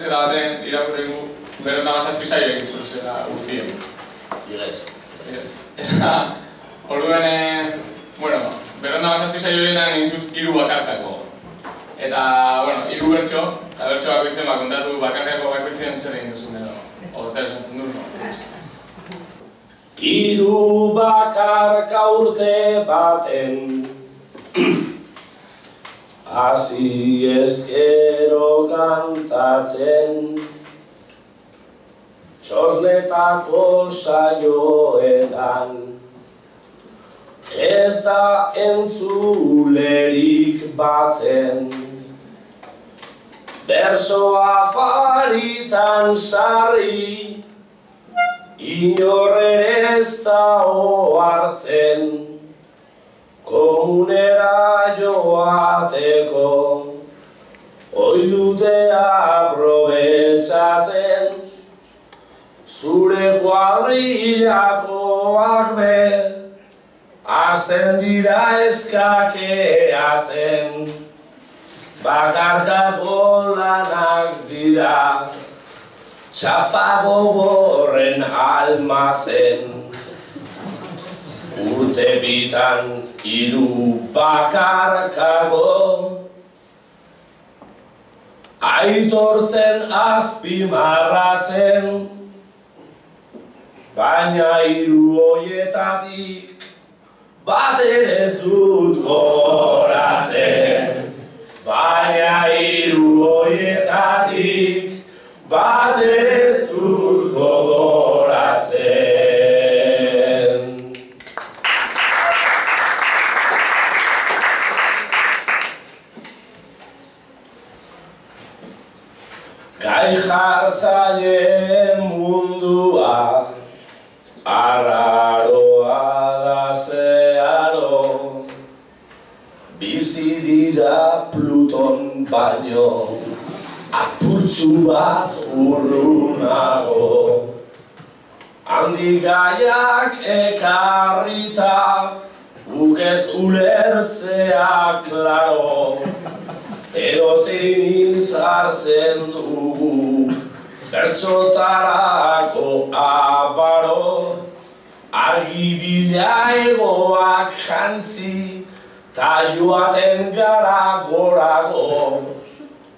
Zera baten irakurri gu, beren da mazazpi saio egin zuen zera urtien. Yes. Yes. Eta, orduen, eh, bueno, beren da mazazpi saio egin zuz iru bakarkako. Eta, bueno, iru bertxo, eta bertxo bakoitzen ba, kontatu bakarkako bakoitzen zer egin duzun edo. O, zer esan zen dur, no? Iru bakarka urte baten Hasi ezkero kantatzen. Txosnetako saioetan. Ez da entzulerik batzen. Bersoa faritan sarri. Inorren ez da ohartzen komunera joateko Hoi dute aprobetsatzen Zure kuadrilakoak be Azten dira eskakeatzen Bakarkako lanak dira Txapago borren almazen Urte bitan iru bakarkago Aitortzen azpimarratzen Baina iru hoietatik Bat ere ez dut goratzen Baina iru hoietatik Bat ere ez dut gogoratzen Gai jartzaileen mundua Arraroa da zeharo. Bizi dira Pluton baino Apurtxu bat urrunago. Handi gaiak ekarrita Gukez ulertzea klaro Edo zein dugu Bertxotarako aparo Argi bila egoak jantzi Ta joaten gara gorago.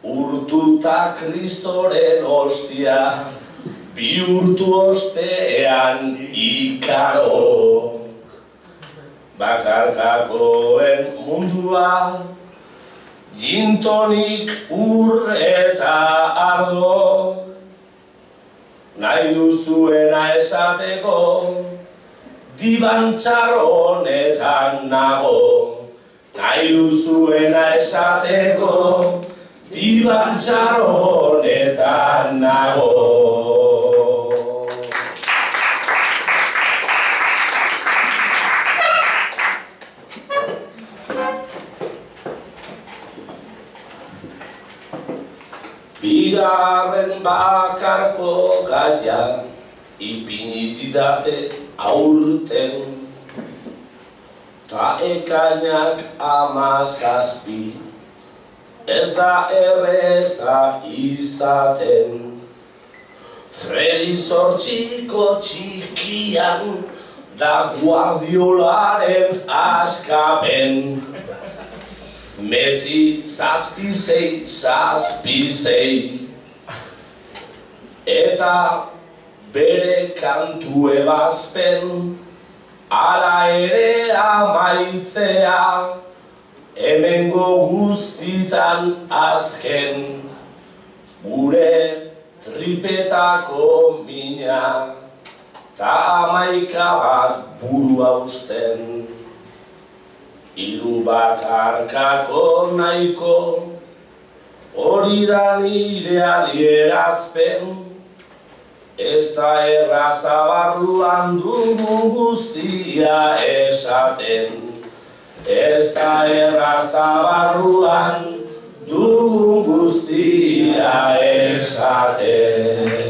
Urtuta kristoren ostia Bihurtu ostean ikaro. Bakarkakoen mundua Gintonik ur eta ardo Nahi duzuena esateko Diban txarronetan nago. Nahi duzuena esateko Diban txarronetan nago Bigarren bakarko gaia ipinitidate aurten. Ta ekainak amazazpi ez da erreza izaten. Fredi zortziko txikian da guardiolaren askapen. Messi zazpi zei, zazpi zei Eta bere kantu ebazpen Ala ere amaitzea Hemengo guztitan azken Gure tripetako mina. Ta amaika bat burua usten Iru bakarkako nahiko Hori da nire adierazpen Ez da erraza barruan dugu guztia esaten Ez da erraza barruan dugu guztia esaten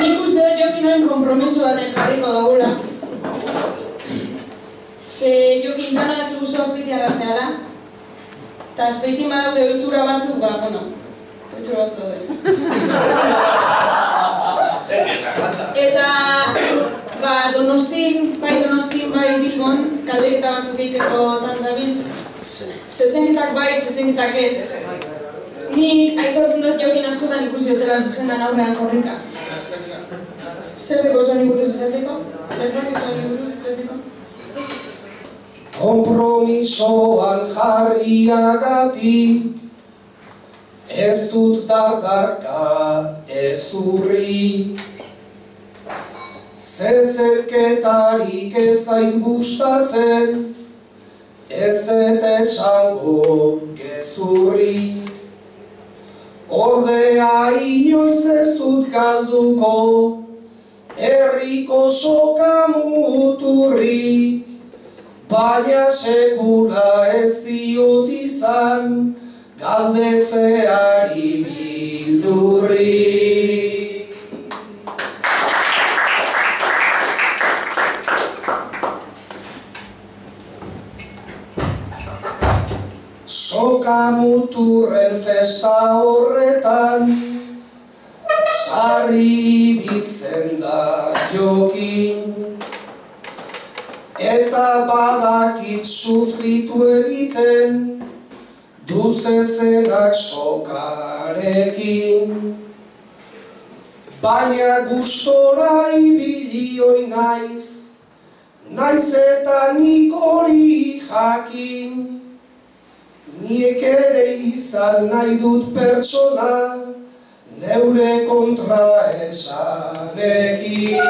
Nik uste jokinoen kompromiso baten jarriko dugula. Ze jokin dana dut guzu azpeitiarra zehala. Eta azpeitin badaude ohitura batzuk, ba, bueno, etxe bat zaude. Eta, ba, donostin, bai donostin, bai bilbon, kaldeketa batzuk egiteko tandabil. Zezenketak bai, zezenketak ez. Nik aitortzen dut jokin askotan ikusi dutela zezendan aurrean korrika. Zerbeko zuen buruz izateko? Zerbeko zuen buruz izateko? Kompromisoan jarriagatik Ez dut dardarka ez urri Zezerketarik ez zait gustatzen Ez dut esango gezurrik. Ordea inoiz ez dut galduko Herriko soka muturrik. Baina sekula ez diot izan Galdetzeari bildurrik Muturren festa horretan Sarri ibiltzen da jokin. Eta badakit sufritu egiten Duzezenak sokarekin. Baina gustora ibilioi naiz Naiz eta nik hori jakin Niek ere izan nahi dut pertsona Neure kontra esanekin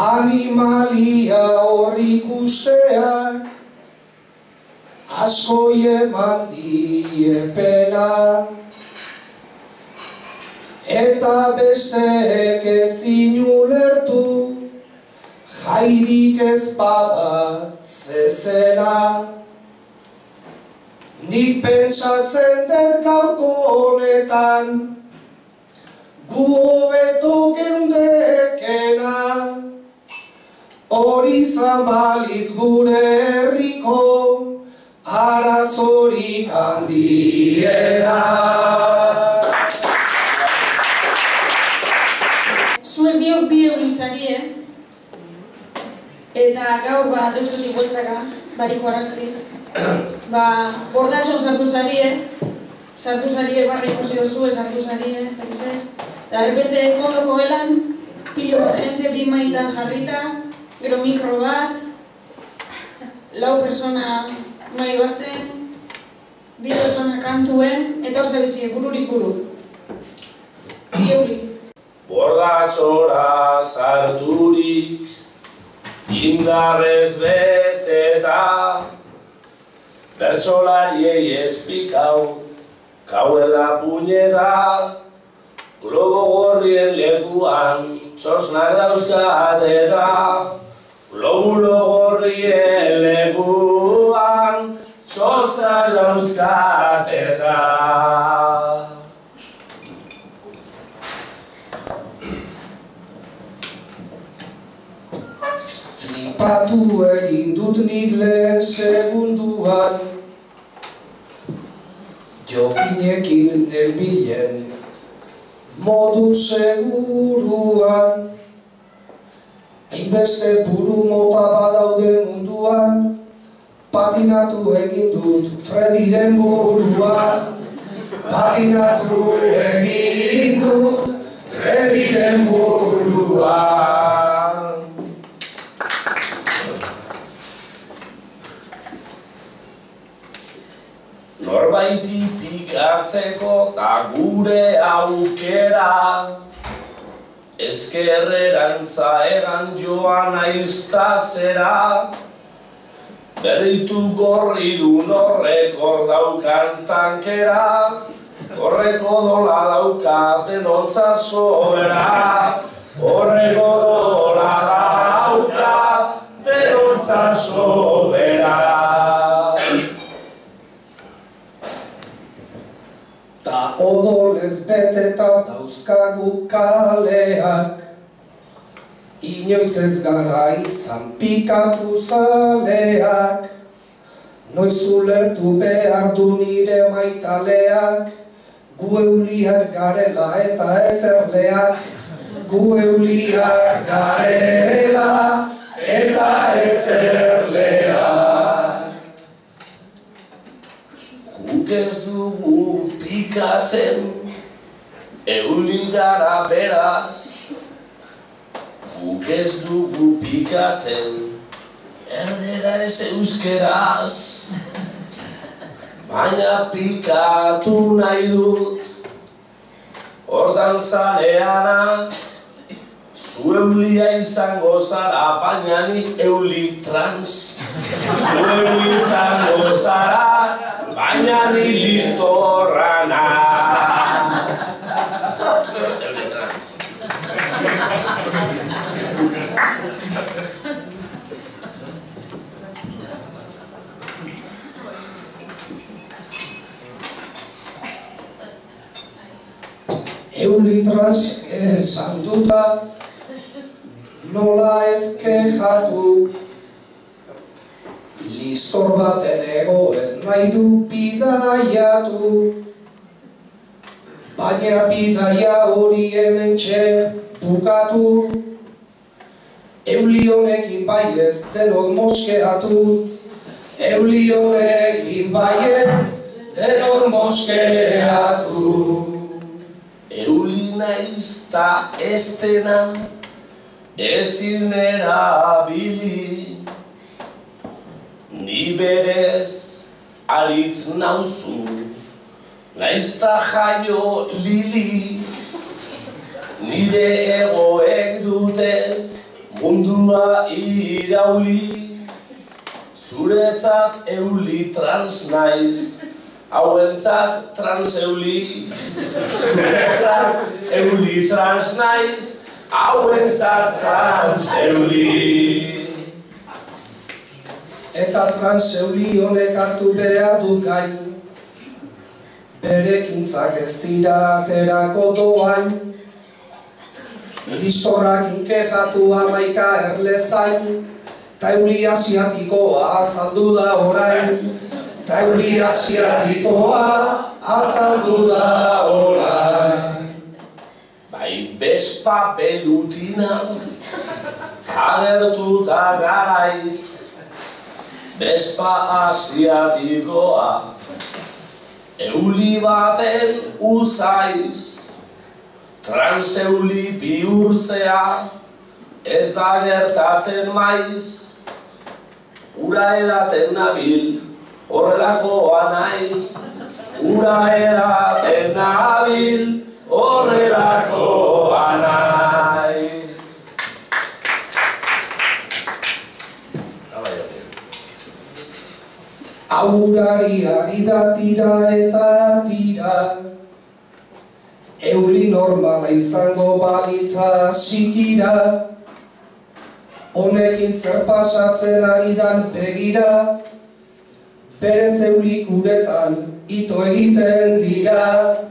Animalia hori ikusteak asko eman die pena. Eta besteek ezin ulertu jairik ez bada zezena. Nik pentsatzen dut gaurko honetan gu hobeto geundekena. Hori zabalitz gure herriko arazorik handiena. Zuen biok bi euri zarie, eta gaur ba deustutik bueltaka, bariko araztiz. Ba, bordatxo sartu zarie, sartu zarie barra ikusi dozue, sartu zarie, ez dakiz ez. Eta repente fondoko gelan, pilo bat jente bi maitan jarrita, gero mikro bat, lau persona mai baten, bi persona kantuen, eta hor zabizie, bururik buru. Bi euri. Bordatxora sarturik, indarrez beteta, bertsolariei espikau, kauela puñeta, globo gorrien lekuan, txosnak dauzkat eta, globulo gorrien lekuan, txosnak dauzkat eta. Flipatu egin dut nik lehen segunduan Jokinekin nerbilen modu seguruan Hainbeste buru mota badaude munduan Patinatu egin dut Frediren buruan Patinatu egin dut Frediren buruan Norbaiti pikatzeko ta gure aukera. Ezkerrerantza egan joan aizta zera Bereitu gorri du norrek hor daukan tankera. Horreko dola dauka denontza sobera Horreko dola dauka denontza sobera Ta odol ez beteta dauzkagu kaleak Inoiz ez gara izan pikatu zaleak. Noiz ulertu behar du nire maitaleak. Gu euliak garela eta ezerleak. Gu euliak garela eta ezerleak. Guk ez dugu pikatzen, euli gara beraz. Guk ez dugu pikatzen, erdera ez euskeraz. Baina pikatu nahi dut, hortan zareanaz. Zu eulia izango zara, baina ni euli trans. Zu euli izango zara, baina ni listorrana. Euli trans. Eulitras esantuta nola ez kejatu Listor baten ego ez nahi du bidaiatu. Baina bidaia hori hemen bukatu. Euli honekin baietz denot moskeatu Euli honekin baietz moskeatu Naiz ta ez dena, ezin erabili. Ni berez aritz nauzu, naiz ta jaio lili. Nire egoek dute mundua irauli. Zuretzat euli trans naiz, hauentzat trans euli. Zuretzat euli trans naiz, hauentzat trans euli. Eta transeuli honek hartu behar du gain Berekintzak ez dira aterako doain. Listorrak inkejatu amaika erlezain. Ta euli asiatikoa azaldu da orain. Ta euli asiatikoa azaldu da orain bespa pelutina, agertuta garaiz, bespa asiatikoa, euli baten uzaiz, transeuli bihurtzea, ez da gertatzen maiz, ura edaten nabil, horrelakoa naiz, ura edaten nabil, horrelakoa naiz. Aurari ari da tira eta tira. Euli normala izango balitza sikira Honekin zer pasatzen ari dan begira. Berez eulik uretan ito egiten dira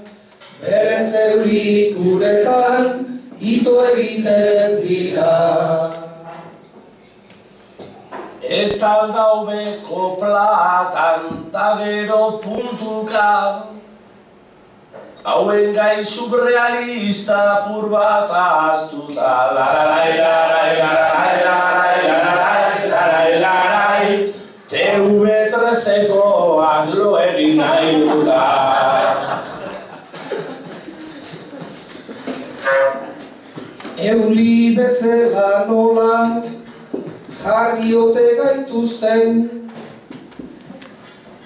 Berez eulik uretan ito egiten dira Ez aldaude koplatan ta gero puntuka Hauen gai surrealista pur bat aztuta Lararai, larai, larai, larai, larai, larai, larai TV trezeko agro egin nahi duta Euli bezala nola jarriote gaituzten.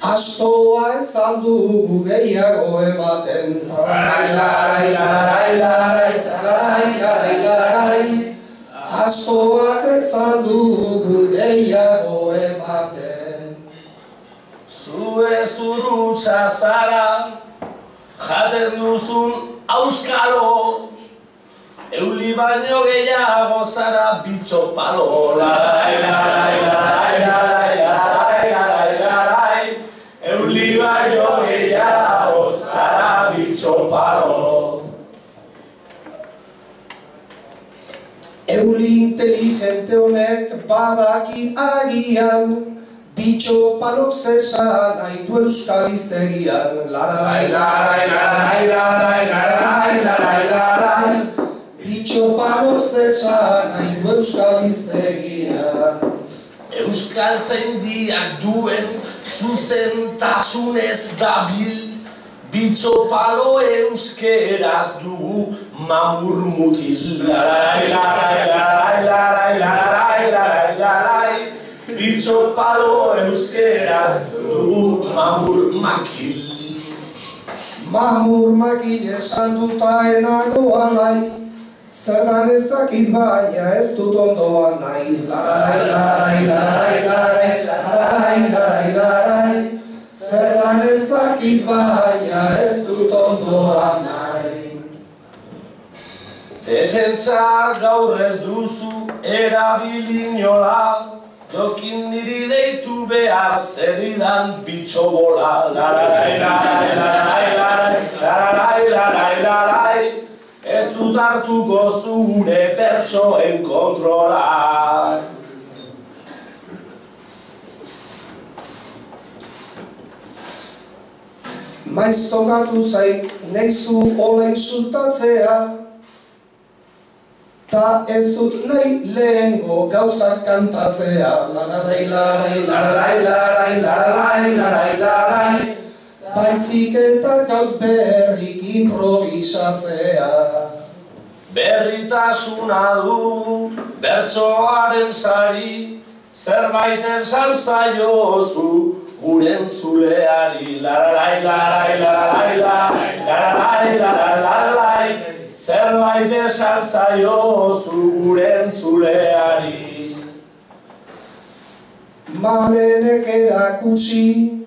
Astoa ez aldugu gehiago ematen. Trarai, larai, larai, larai, trarai, larai, larai. Astoak ez aldugu gehiago ematen. Zue zurutza zara, jaten duzun auskalo Euli baino gehiago zara bitxo palo Larai, larai, larai, larai, larai, larai, larai Euli baino gehiago zara bitxo palo. Euli inteligente honek badaki agian Bitxo palok zesa nahi du euskal iztegian Larai, larai, larai, larai, larai, larai, larai Bitxo palok zesa nahi du euskal iztegian Euskal diak duen zuzentasunez dabil Bitxo palo euskeraz dugu mamur mutil Larai, larai, larai, larai, larai, larai, larai Bitxo palo euskeraz dugu mamur makil Mamur makile esan duta enago alai Zerdan ez dakit baina ez dut ondoan nahi Larai, larai, larai, larai, larai, larai, larai. Zerdan ez dakit baina ez dut ondoan nahi Defentsa gaur ez duzu erabili inola Jokin niri deitu behar zeridan bitxo bola. Larai, larai, larai, larai, larai, larai, larai Ez dut hartuko zure pertsoen kontrola Maiz tokatu zait, neizu olen sultatzea Ta ez dut nahi lehengo gauzak kantatzea. Larai, larai, larai, larai, larai, larai, larai Baizik eta gauz berrik improvisatzea. Berritasuna du bertsoaren sari Zerbait esan zaiozu gure entzuleari. Lararai, larai, larai, larai, larai, larai Zerbait esan zaiozu gure entzuleari. Malenek erakutsi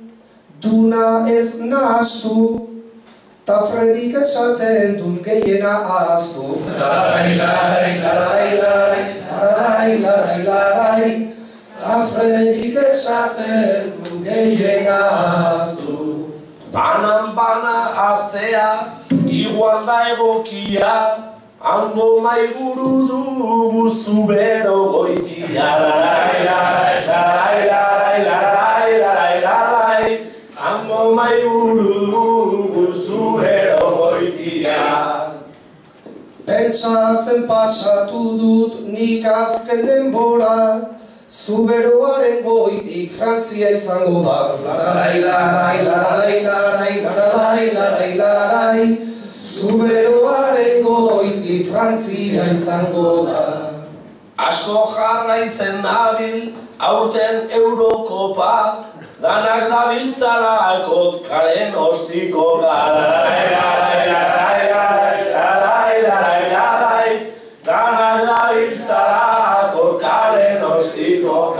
Duna ez nahastu Ta Fredik esaten dut gehiena ahaztu Larai, larai, larai, larai, larai, larai, larai Ta Fredik esaten dut gehiena ahaztu Banan bana astea, igual da egokia Hango maiguru dugu zubero goitia Larai, larai, larai, larai, larai, larai, larai Hango maiguru dugu zubero goitia Pentsatzen pasatu dut nik azken denbora Zuberoaren goitik Frantzia izango da Larai, larai, larai, larai, larai, larai, larai Zuberoaren goitik Frantzia izango da Asko jarraitzen dabil, aurten Eurokopa Danak dabiltzalako kalen ostiko Larai, larai, larai, larai, larai, larai, larai Danak dabiltzalako kalen ostiko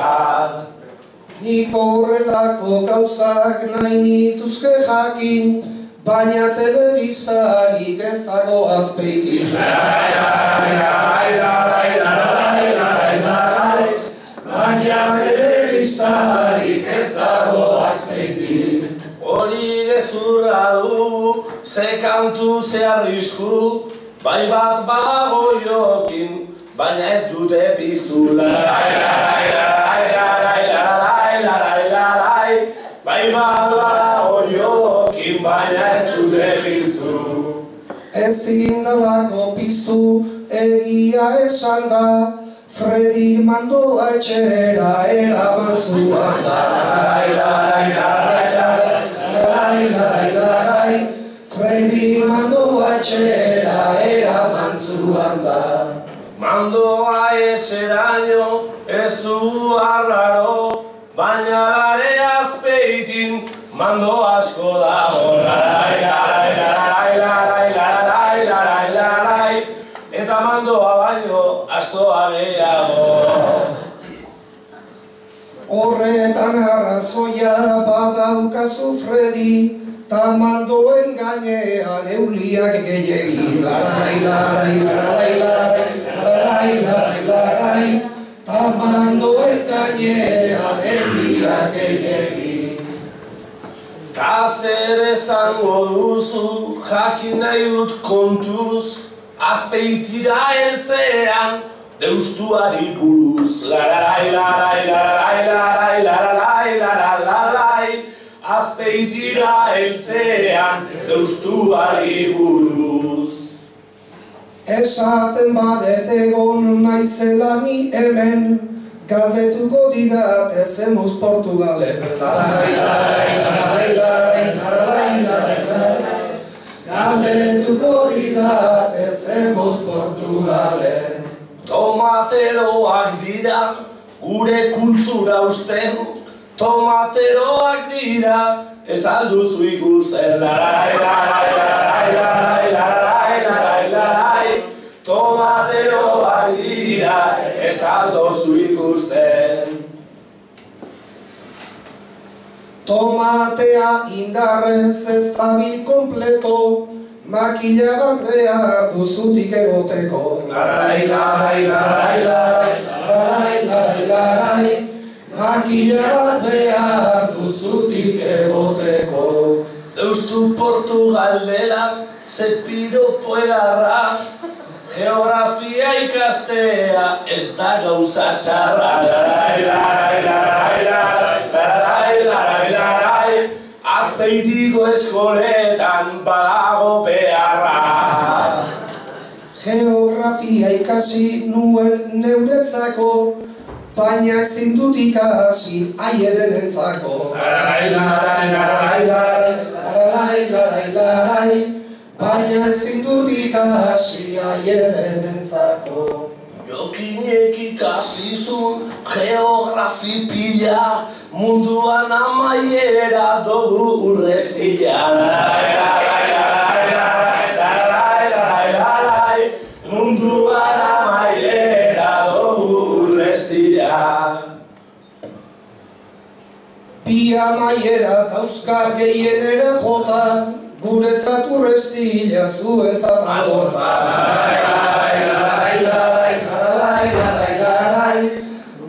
Nik horrelako gauzak nahi nituzke jakin Baina telebisarik ez dago azpeitik. Baina telebisarik ez dago azpeitik Hori gezurra du, ze kantu ze arrisku Bai bat badago jokin, baina ez dute piztu Bai bat badago jokin, baina ez dute piztu. Ezin dalako piztu egia esan da Fredi mandoa etxera eraman zuan da Larai, larai, larai, larai, larai, larai, larai Fredi mandoa etxera eraman zuan da Mandoa etxeraino ez du arraro Baina gare azpeitin mando asko dago Larai, larai, larai, larai, larai, larai, larai Eta mandoa astoa gehiago Horretan arrazoia badaukazu Fredi Ta mandoen gainean euliak gehiegi. Larai, larai, larai, larai, larai, larai, larai. Ta mandoen gainean euliak gehiegi. Ta zer esango duzu, jakin nahi dut kontuz, azpeitira eltzean, deustuari buruz. Lararai, larai, larai, larai, larai, larai, azpeitira eltzean, deustuari buruz. Esaten badet egon naizela ni hemen, galdetuko didate zemuz Portugalen. Larai, larai, larai, larai, larai, larai. Galdetuko didate zemuz Portugalen. Tomateroak dira, gure kultura usten, tomateroak dira, ez alduzu ikusten. Larai, larai, larai, larai, larai, larai, larai, tomateroak dira, ez alduzu ikusten. Tomatea indarrez ez dabil kompleto, makila bat behar duzutik egoteko. Larai, larai, larai, larai, larai, larai, makila bat behar duzutik egoteko. Deustu Portugaldela, ze piropo edarra, geografia ikastea ez da gauza txarra. Larai, larai, larai, larai, larai, larai, azpeitiko eskoletan badago beharra. Geografia ikasi nuen neuretzako, baina ezin dut ikasi larai, larai, baina ezin dut ikasi aiedenentzako. Jokinek ikasizun geografi pila Munduan amaiera dugu urreztila Amaiera dauzkar gehien ere jota, guretzat urrestila zuentzat agorta.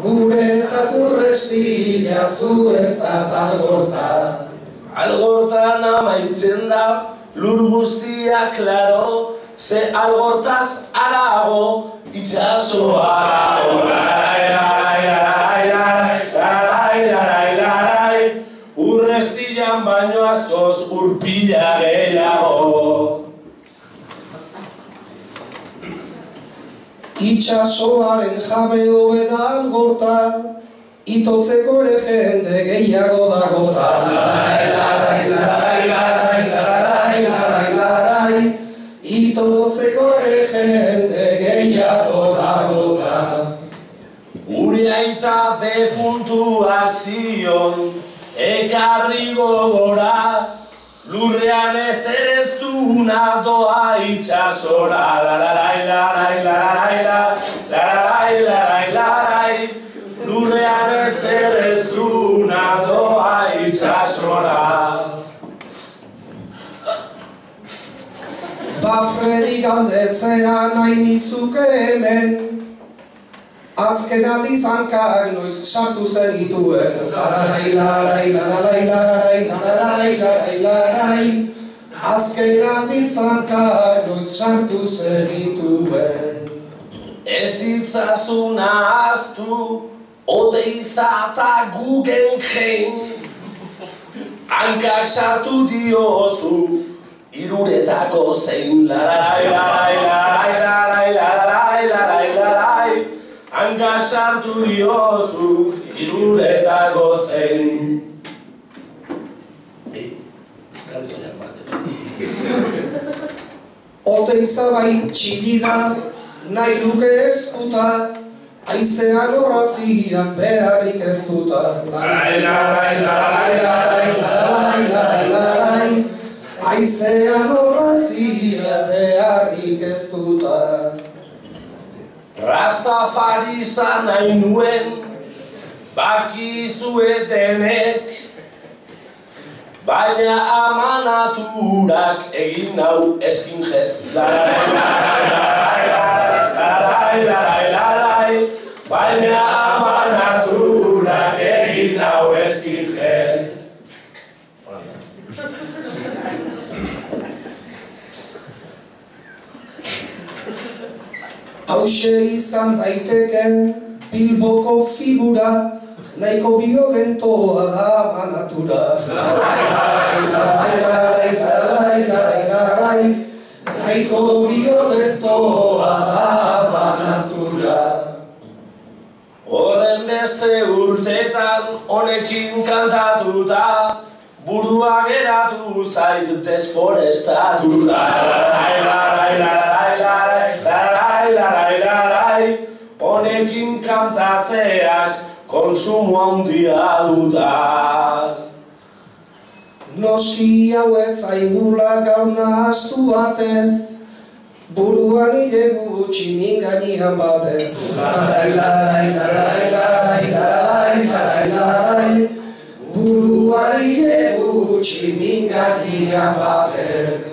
Guretzat urrestila zuentzat agorta. Algortan amaitzen da, lur guztia klaro Ze algortaz arago, itxasoa Itxasoaren jabe hobeda algorta, itotzeko ere jende gehiago dagota. Larai, larai, larai, larai, larai, larai, itotzeko ere jende gehiago dagota. Gure aita defuntuak zion, ekarri gogora Lurrean ez ez duna doa itxasora Lararai, larai, larai, larai, larai, larai Lurrean ez ez duna doa itxasora Ba Fredi galdetzea nahi nizuke hemen, Azken aldiz hankak noiz sartu zen dituen Larai, larai, larai, larai, larai, larai, larai Azken aldiz hankak noiz sartu zen dituen Ez itzazuna aztu, ote izata gugen Hankak sartu diozu, iruretako zein Larai, larai, larai, larai, larai, larai, larai. Hankak sartu diozu, iruretako zein Eh, kalkaiak bat ez. Ote izabai txilida, nahi duke eskuta Aizean horrazian beharrik ez duta Larai, larai, larai, larai, larai, larai, larai Aizean horrazian beharrik ez duta Rastafari izan nahi nuen, baki zuetenek, Baina amanaturak egin nau eskinjet. Larai, larai, larai, larai, larai, larai, baina amanaturak egin nau eskinjet. Hauxe izan daiteke Bilboko figura Nahiko biogentoa da manatura Nahiko biogentoa da manatura Horren beste urtetan honekin kantatuta Burua geratu zait desforestatu Larai, larai, larai, larai, larai, larai, larai Honekin kantatzeak konsumo handia duta. Noski hauet zaigula gaur nahastu batez Buruan hile gutxi minganian batez. Larai, larai, larai, larai, larai, larai Buruan hile gutxi minganian batez.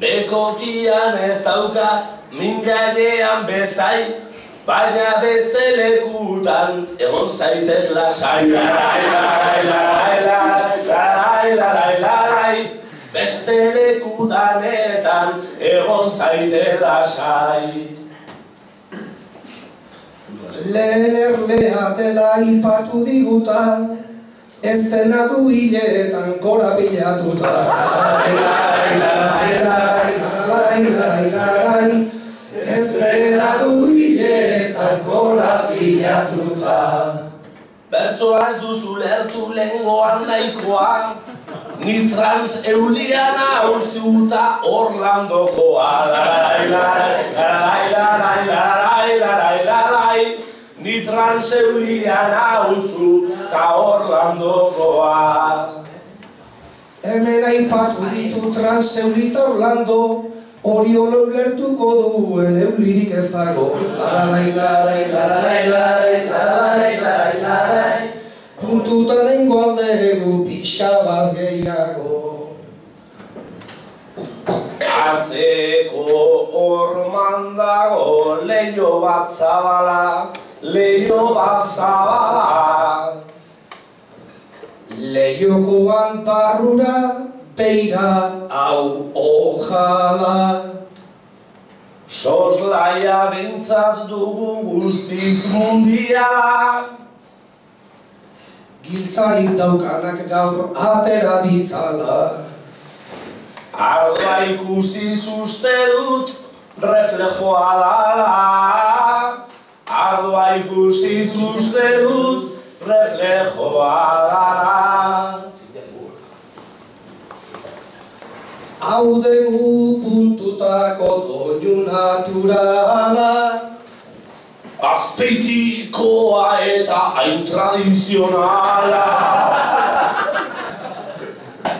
Bekotian ez daukat minganean bezai Baina beste lekutan egon zaitez lasai Beste lekudanetan egon zaitez lasai Lehen erlea dela ipatu diguta Ez dena du hiletan gora larai Ez dena du gora bilatuta Bertsoa ez duzu lertu lengoan nahikoa Ni trans euliana hauzuta Orlandokoa Larai, larai, larai, larai, larai, larai, larai Ni trans euliana hauzuta Orlandokoa Hemen aipatu ditu transeulita Orlando Hori olo ulertuko duen eulirik ez dago. Larai, larai, larai, larai, larai, larai, larai Puntutan eingo aldegu pixka bat gehiago. Atzeko orman dago leio bat zabala Leio bat zabala. Leiokoan barrura beira hau ojala Soslaia bintzat dugu guztiz mundiala Giltzarik daukanak gaur atera ditzala. Ardoa ikusi uste dut reflejoa dala Ardoa ikusi uste dut reflejoa dala Hau dugu puntutako doinu naturala. Azpeitikoa eta hain tradizionala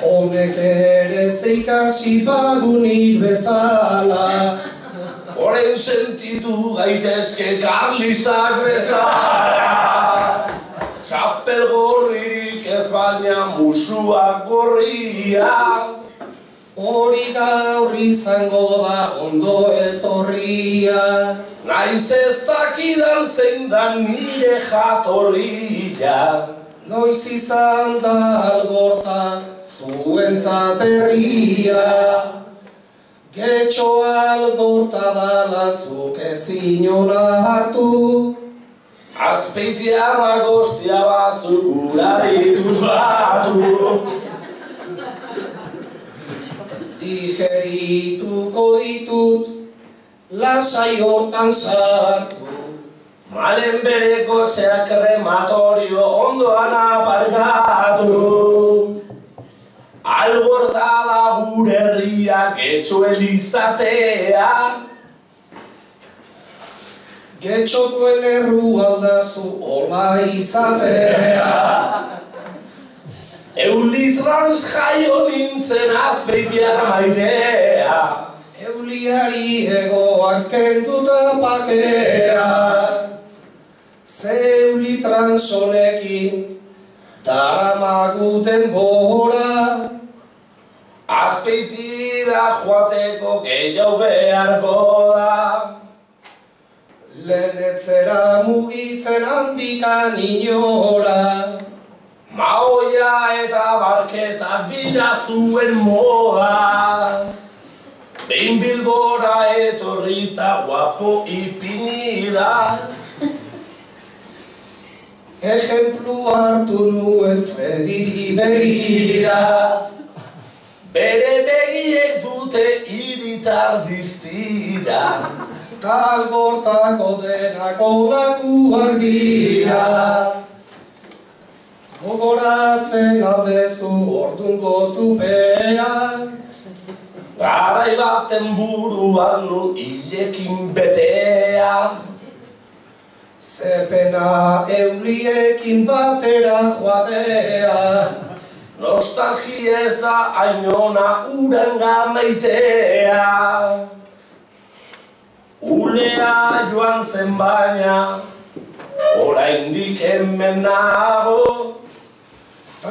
Honek ere zeikasi badu nir bezala Horen sentitu gaitezke karlistak bezala Txapel gorririk ez baina musuak gorria Hori gaur izango da ondo etorria. Naiz ez dakidan zein da nire jatorria. Noiz izan da algorta zuentzat herria Getxo algorta dala zuk ezin hartu. Azpeitiarra goztia batzuk gura dituz batu Digerituko ditut lasai hortan sartu. Malen bere kotxeak krematorio ondoan aparkatu. Algorta da gure herriak etxo elizatea. Getxokoen erru aldazu hola izatea Euli trans jaio nintzen azpeitiar maitea. Euliari egoak kenduta pakea Zeuli transonekin daramagu denbora. Azpeitira joateko gehiago beharko da. Lehenetzera mugitzen handikan inora Maoia eta barketa dira zuen moda. Behin bilbora etorrita guapo ipini da Ejemplu hartu nuen Frediri begira Bere begiek dute iritar diztira. Talgortako denako lakuak dira Gogoratzen aldezu ordungo tupeak Garai baten buruan nun hilekin betea. Zepena euriekin batera joatea. Nostalgia ez da ainona uranga maitea. Ulea joan zen baina Oraindik hemen nago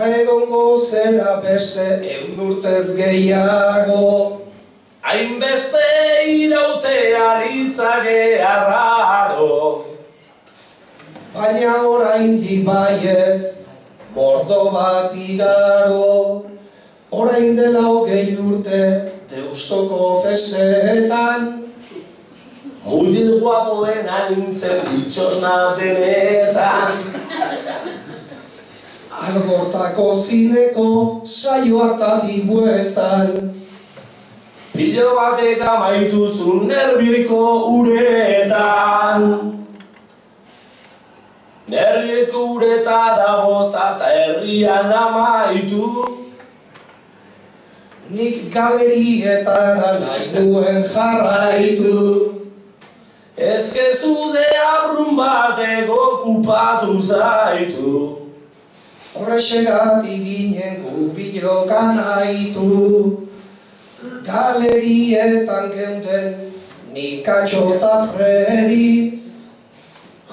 egongo zera beste egun urtez gehiago. Hainbeste irautea litzake arraro Baina oraindik baietz mordo bat igaro. Orain dela hogei urte deustoko festetan. Mutil guapoena nintzen ditxosna denetan Algortako zineko saio hartatik bueltan. Pilo batek amaitu zuen nerbiko uretan. Nerbiko ureta dagota eta herrian amaitu. Nik galerietara nahi nuen jarraitu. Ezkezude abrun bateko okupatu zaitu Horrexegatik ginen gu bilokan aitu Galerietan geunden Nikatxo eta Fredi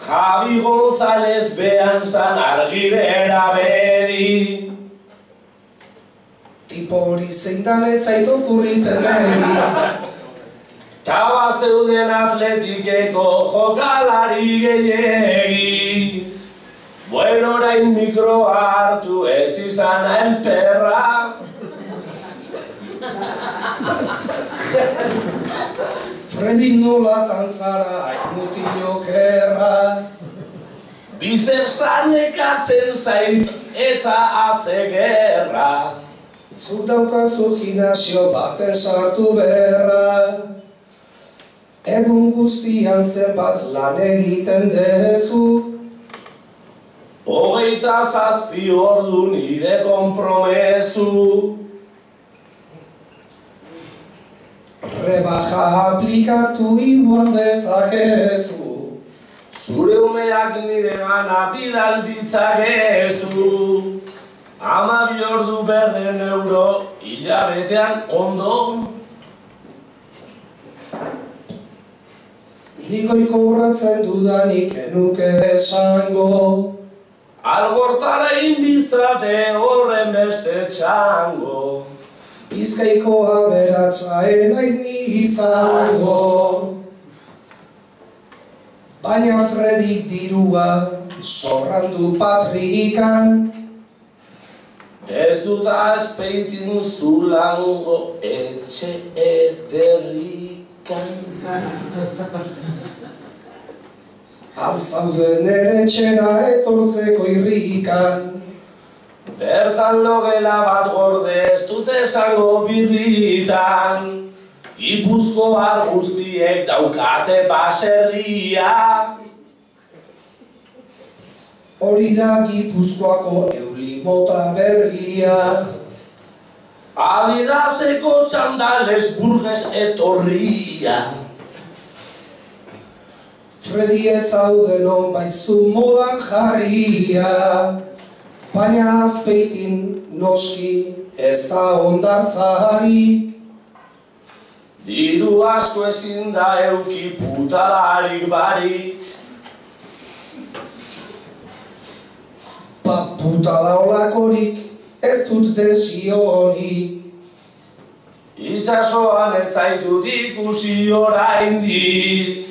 Javi González behan zan argirera bedi Tipo hori zein dan ez zaitu kurritzen beri Taba zeuden atletikeko jokalari gehiegi Bueno, orain mikroa hartu ez izan el perra Fredi nolatan zara hainutilo kerra Bicepsan ekartzen zait eta haze gerra. Zuk daukazu gimnasio baten sartu beharra. Egun guztian zenbat lan egiten dezu Hogeita zazpi ordu nire kompromesu Rebaja aplikatu igual dezakezu. Zure umeak nire gana bidal ditzakezu. Ama bi ordu berren euro hilabetean ondo. Nikoi kobratzen dudanik enuke esango Algortara inbitzate horren beste txango. Bizkaiko aberatsa naiz ni izango. Baina Fredik dirua zorrandu patrikan. Ez dut azpeitin zulango etxe ederrikan Altzauden ere txera etortzeko irrikan Bertan logela bat gorde ez dut esango birritan. Ipuzko bar guztiek daukate baserria. Hori da Gipuzkoako euli bota berria. Adidaseko txandales burges etorria Fredi ez zauden honbait zu modan jarria. Baina azpeitin noski ez da ondartzarik Diru asko ezin da euki putalarik barik. Paputa daolakorik ez dut desionik Itxasoan ez zaitut ikusi oraindik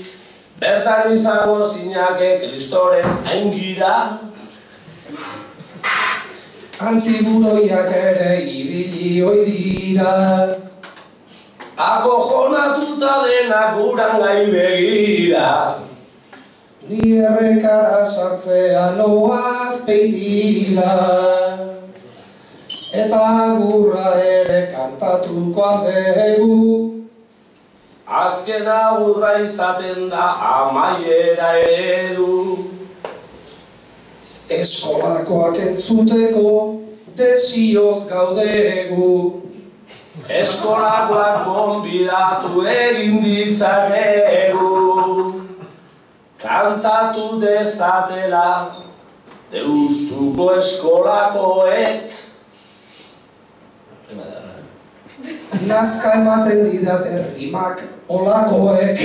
Bertan izango zinake kristoren aingira Antiburoiak ere ibili oi dira. Akojonatuta denak uran gai begira. Ni errekara sartzea noaz peitira Eta agurra ere kantatuko aldegu Azken agurra izaten da amaiera eredu. Eskolakoak entzuteko desioz gaudegu Eskolakoak gonbidatu egin ditzakegu. Kantatu dezatela Deustuko eskolakoek Nazka ematen didate rimak olakoek.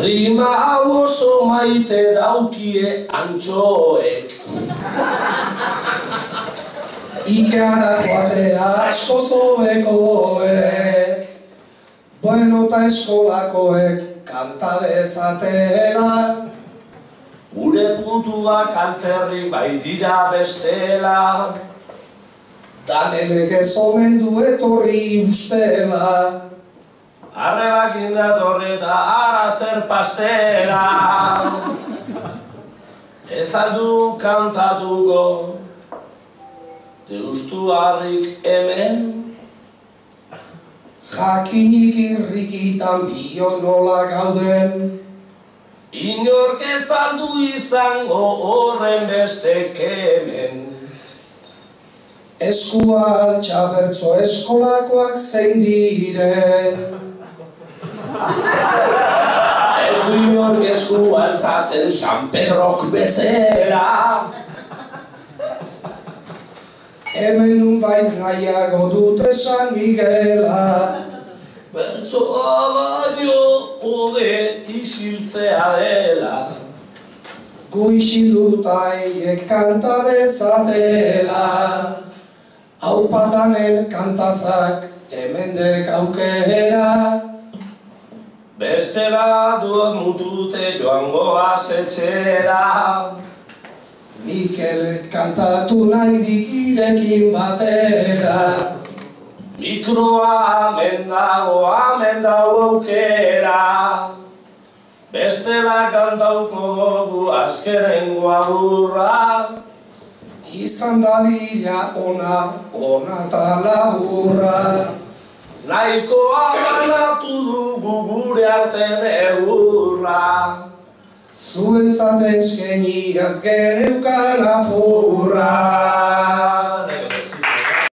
Rima hau oso maite daukie antxoek. Ikeara joatea asko zoekoek Bueno eta eskolakoek kanta dezatela. Gure puntuak alperri baitira bestela Danelek ez omen du etorri ustela. Arrebak indatorri eta ara zer pastera Ez aldu kantatuko. Deustu harrik hemen. Jakinik irrikitan bio nola gauden. Inork ez aldu izango horren beste kemen Eskua altxa bertso eskolakoak zein diren Ez du inork esku altzatzen San Pedrok bezera Hemen nunbait nahiago dute San Miguela. Bertsoa baino hobe isiltzea dela. Gu isiluta eiek kanta dezatela Hau padanen kantazak hemen dek aukera. Bestela du mutute joango azetxera Mikel kantatu nahi dikirekin batera. Mikroa amen dago, amen dago aukera. Bestela kantauko dugu azkerengo agurra Izan dadila ona, ona eta laburra Nahikoa banatu dugu gure arten egurra Zuentzat eskeniaz geneukan apurra